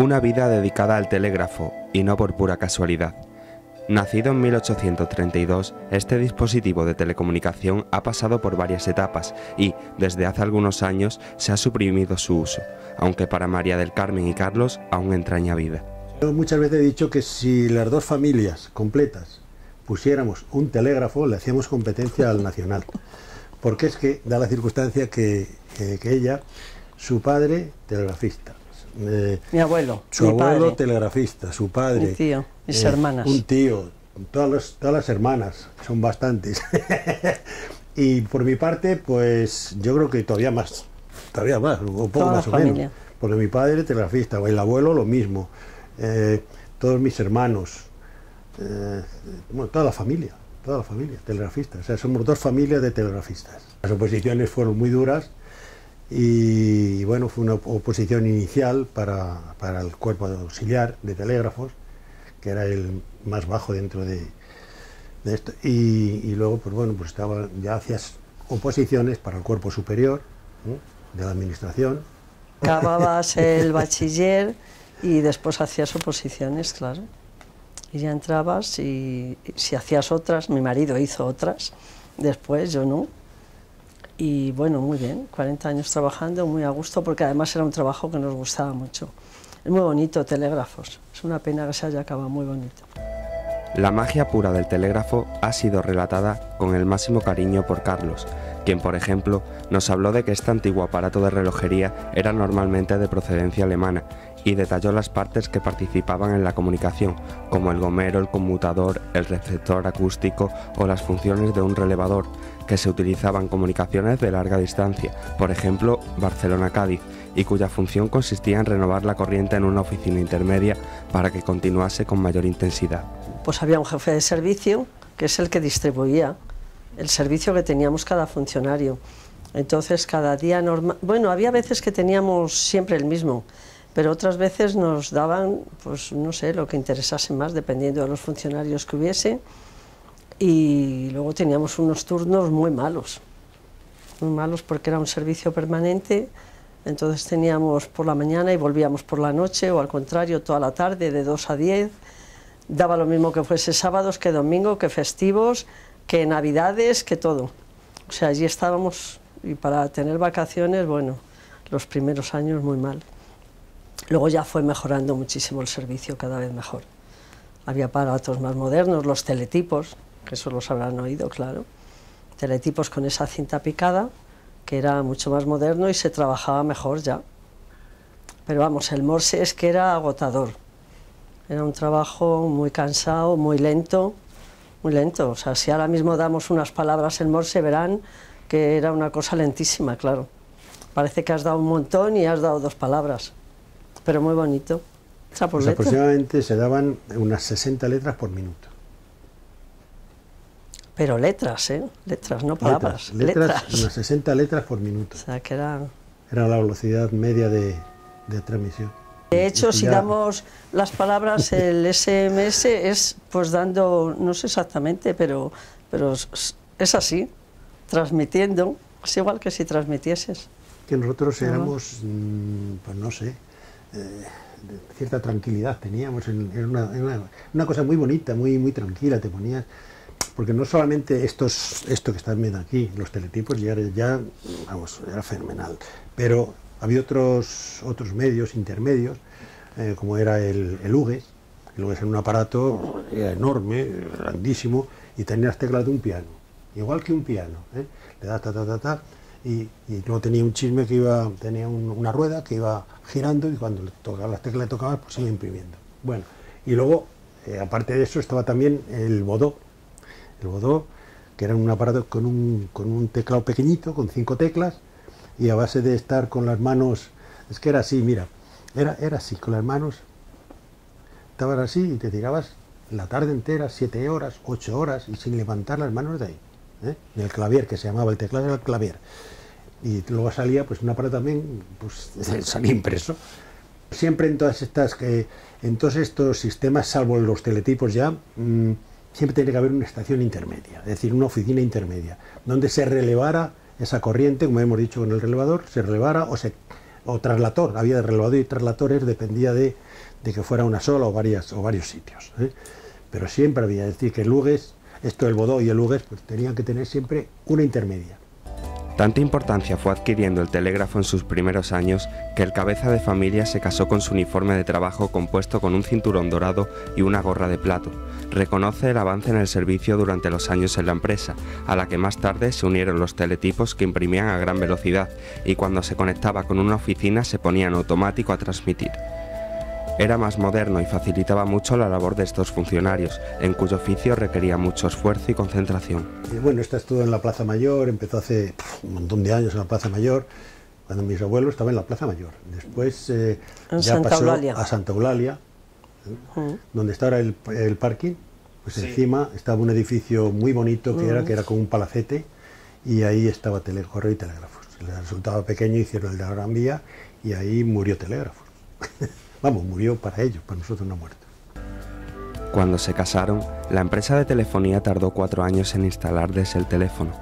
Una vida dedicada al telégrafo, y no por pura casualidad. Nacido en 1832, este dispositivo de telecomunicación ha pasado por varias etapas y, desde hace algunos años, se ha suprimido su uso, aunque para María del Carmen y Carlos aún entraña vida. Muchas veces he dicho que si las dos familias completas pusiéramos un telégrafo, le hacíamos competencia al nacional. Porque es que da la circunstancia que ella, su padre, telegrafista. Eh, Mi abuelo, su mi abuelo padre, telegrafista, su padre. mi tío, mis eh, hermanas. Un tío, todas, las- todas las hermanas, son bastantes. y por mi parte, pues yo creo que todavía más, todavía más, un poco Toda más o familia. menos. Porque mi padre telegrafista, el abuelo lo mismo, eh, todos mis hermanos, eh, bueno, toda la familia, toda la familia, telegrafistas. O sea, somos dos familias de telegrafistas. Las oposiciones fueron muy duras y, bueno, fue una oposición inicial para, para el cuerpo de auxiliar de telégrafos, que era el más bajo dentro de, de esto. Y, y luego, pues bueno, pues estaba, ya hacías oposiciones para el cuerpo superior ¿no? de la administración. Acababas el bachiller y después hacías oposiciones, claro. Y ya entrabas y, y si hacías otras, mi marido hizo otras, después yo no. Y bueno, muy bien, 40 años trabajando, muy a gusto, porque además era un trabajo que nos gustaba mucho. Es muy bonito, telégrafos. Es una pena que se haya acabado muy bonito. La magia pura del telégrafo ha sido relatada con el máximo cariño por Carlos, quien por ejemplo nos habló de que este antiguo aparato de relojería era normalmente de procedencia alemana y detalló las partes que participaban en la comunicación, como el gomero, el conmutador, el receptor acústico o las funciones de un relevador, que se utilizaban en comunicaciones de larga distancia, por ejemplo Barcelona-Cádiz, y cuya función consistía en renovar la corriente en una oficina intermedia para que continuase con mayor intensidad. pues había un jefe de servicio que es el que distribuía el servicio que teníamos cada funcionario. Entonces, cada día normal. Bueno, había veces que teníamos siempre el mismo, pero otras veces nos daban, pues no sé, lo que interesase más, dependiendo de los funcionarios que hubiese. Y luego teníamos unos turnos muy malos, muy malos porque era un servicio permanente. Entonces teníamos por la mañana y volvíamos por la noche, o al contrario, toda la tarde, de 2 a 10 daba lo mismo que fuese sábados, que domingo, que festivos, que navidades, que todo. O sea, allí estábamos y para tener vacaciones, bueno, los primeros años muy mal. Luego ya fue mejorando muchísimo el servicio, cada vez mejor. Había aparatos más modernos, los teletipos, que eso los habrán oído, claro. Teletipos con esa cinta picada, que era mucho más moderno y se trabajaba mejor ya. Pero vamos, el morse es que era agotador. Era un trabajo muy cansado, muy lento, muy lento. O sea, si ahora mismo damos unas palabras en morse, verán que era una cosa lentísima, claro. Parece que has dado un montón y has dado dos palabras, pero muy bonito. Pues aproximadamente se daban unas 60 letras por minuto. Pero letras, ¿eh? Letras, no palabras. letras, Letras. unas 60 letras por minuto. O sea, que era... Era la velocidad media de, de transmisión. De hecho, si damos las palabras, el SMS es pues dando, no sé exactamente, pero, pero es- así, transmitiendo. Es igual que si transmitieses. que nosotros éramos, mm, pues no sé, eh, cierta tranquilidad teníamos, en- una, una- cosa muy bonita, muy, muy tranquila, te ponías, porque no solamente estos, esto que están viendo aquí, los teletipos, ya, ya vamos, era fenomenal, pero había otros, otros medios intermedios, eh, como era el, el UGES, el UGES era un aparato era enorme, grandísimo, y tenía las teclas de un piano, igual que un piano, ¿eh? le das ta ta ta ta, y, y luego tenía un chisme que iba, tenía un- una rueda que iba girando y cuando le tocaba las teclas le tocaban, pues iba imprimiendo. Bueno, y luego, eh, aparte de eso, estaba también el bodó, el bodó, que era un aparato con un, con un teclado pequeñito, con cinco teclas, y a base de estar con las manos, es que era así, mira, era, era así, con las manos, estabas así y te tirabas la tarde entera, siete horas, ocho horas, y sin levantar las manos de ahí, ¿eh? en el clavier, que se llamaba el teclado del clavier. Y luego salía, pues un aparato también, pues salía impreso. Siempre en todas estas, que, en todos estos sistemas, salvo los teletipos ya, mm, siempre tiene que haber una estación intermedia, es decir, una oficina intermedia, donde se relevara esa corriente, como hemos dicho con el relevador, se relevara o se o traslator, había de relevador y traslatores, dependía de, de, que fuera una sola o, varias, o varios sitios. ¿eh? Pero siempre había, es decir, que Lugues, esto el Bodó y el Lugues, pues tenían que tener siempre una intermedia. Tanta importancia fue adquiriendo el telégrafo en sus primeros años que el cabeza de familia se casó con su uniforme de trabajo compuesto con un cinturón dorado y una gorra de plato. Reconoce el avance en el servicio durante los años en la empresa, a la que más tarde se unieron los teletipos que imprimían a gran velocidad y cuando se conectaba con una oficina se ponía en automático a transmitir. Era más moderno y facilitaba mucho la labor de estos funcionarios, en cuyo oficio requería mucho esfuerzo y concentración. Bueno, esta estuvo en la Plaza Mayor, empezó hace un montón de años en la Plaza Mayor, cuando mis abuelos estaban en la Plaza Mayor. Después eh, ya Santa pasó Eulalia. a Santa Eulalia, ¿eh? Mm. donde está ahora el, el parking. Pues encima estaba un edificio muy bonito que era que era como un palacete y ahí estaba tele, correo y telégrafos. Le resultaba pequeño, hicieron el de la Gran Vía y ahí murió telégrafos. Vamos, murió para ellos, para nosotros no ha muerto. Cuando se casaron, la empresa de telefonía tardó cuatro años en instalarles el teléfono.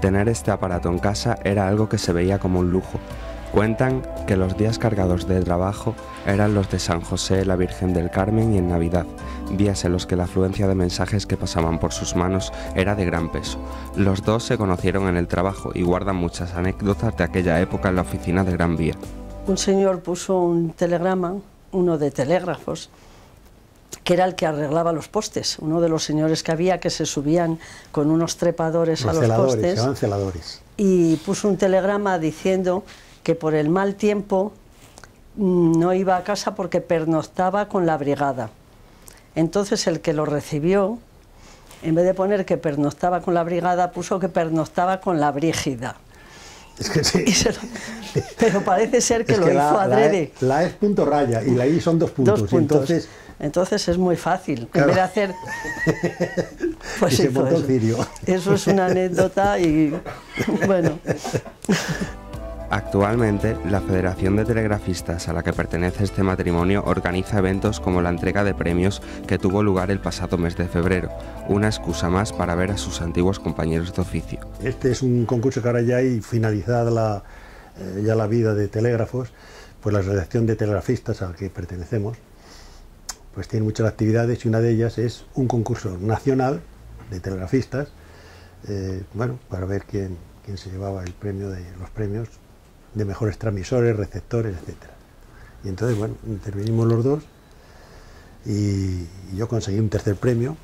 Tener este aparato en casa era algo que se veía como un lujo. Cuentan que los días cargados de trabajo eran los de San José, la Virgen del Carmen y en Navidad, días en los que la afluencia de mensajes que pasaban por sus manos era de gran peso. Los dos se conocieron en el trabajo y guardan muchas anécdotas de aquella época en la oficina de Gran Vía. Un señor puso un telegrama, uno de telégrafos, que era el que arreglaba los postes, uno de los señores que había que se subían con unos trepadores Los a los celadores, postes y puso un telegrama diciendo que por el mal tiempo mm, no iba a casa porque pernoctaba con la brigada. Entonces el que lo recibió, en vez de poner que pernoctaba con la brigada, puso que pernoctaba con la brígida. Es que sí. Pero parece ser que Es lo que hizo la, adrede. E, la E es punto raya y la I son dos puntos. Dos puntos. Entonces, Entonces es muy fácil. Claro. En vez de hacer. Pues Y se eso. cirio. Eso es una anécdota y. Bueno. Actualmente, la Federación de Telegrafistas a la que pertenece este matrimonio organiza eventos como la entrega de premios que tuvo lugar el pasado mes de febrero, una excusa más para ver a sus antiguos compañeros de oficio. este es un concurso que ahora ya hay finalizada la, eh, ya la vida de telégrafos, pues la Asociación de Telegrafistas a la que pertenecemos, pues tiene muchas actividades y una de ellas es un concurso nacional de telegrafistas, eh, bueno, para ver quién, quién se llevaba el premio de los premios de mejores transmisores, receptores, etcétera. Y entonces, bueno, intervinimos los dos y, yo conseguí un tercer premio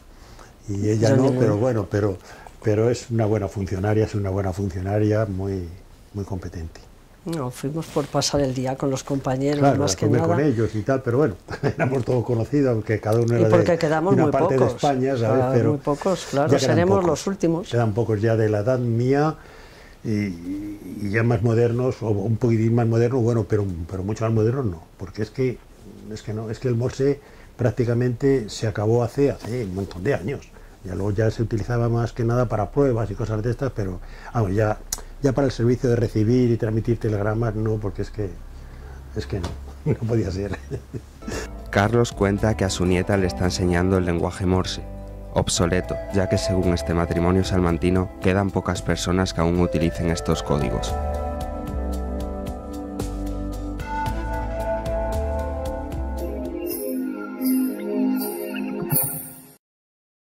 y ella Yo no, pero bueno, pero, pero es una buena funcionaria, es una buena funcionaria muy, muy competente. No, fuimos por pasar el día con los compañeros, Claro, más que nada. con ellos y tal, pero bueno, éramos todos conocidos, aunque cada uno Y era porque de, quedamos una muy parte pocos. de España, ¿sabes? Ah, pero muy pocos, claro, seremos pocos. los últimos. Quedan pocos ya de la edad mía y, y ya más modernos, o un poquitín más modernos, bueno, pero, pero mucho más modernos no, porque es que, es que no, es que el Morse prácticamente se acabó hace, hace un montón de años. Ya luego ya se utilizaba más que nada para pruebas y cosas de estas, pero vamos, ya, ya para el servicio de recibir y transmitir telegramas no, porque es que es que no, no podía ser. Carlos cuenta que a su nieta le está enseñando el lenguaje morse, obsoleto, ya que según este matrimonio salmantino quedan pocas personas que aún utilicen estos códigos.